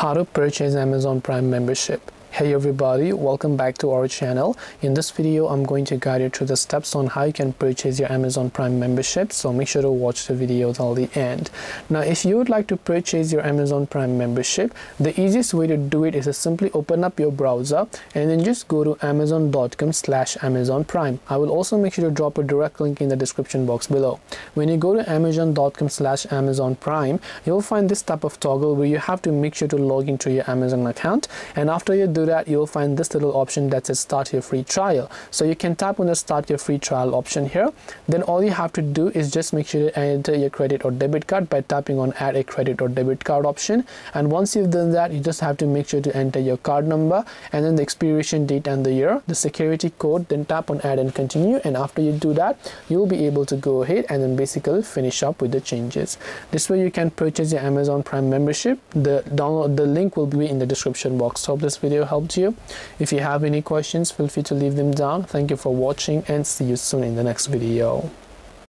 how to purchase Amazon Prime membership. Hey everybody, welcome back to our channel. In this video, I'm going to guide you through the steps on how you can purchase your Amazon Prime membership. So make sure to watch the video till the end. Now, if you would like to purchase your Amazon Prime membership, the easiest way to do it is to simply open up your browser and then just go to amazon.com slash Amazon Prime. I will also make sure to drop a direct link in the description box below. When you go to amazon.com slash Amazon Prime, you'll find this type of toggle where you have to make sure to log into your Amazon account. And after you do do that you'll find this little option that says start your free trial. So you can tap on the start your free trial option here. Then all you have to do is just make sure to enter your credit or debit card by tapping on add a credit or debit card option. And once you've done that you just have to make sure to enter your card number and then the expiration date and the year the security code then tap on add and continue. And after you do that you'll be able to go ahead and then basically finish up with the changes. This way you can purchase your amazon prime membership. The download the link will be in the description box. Hope this video helped you. If you have any questions, feel free to leave them down. Thank you for watching and see you soon in the next video.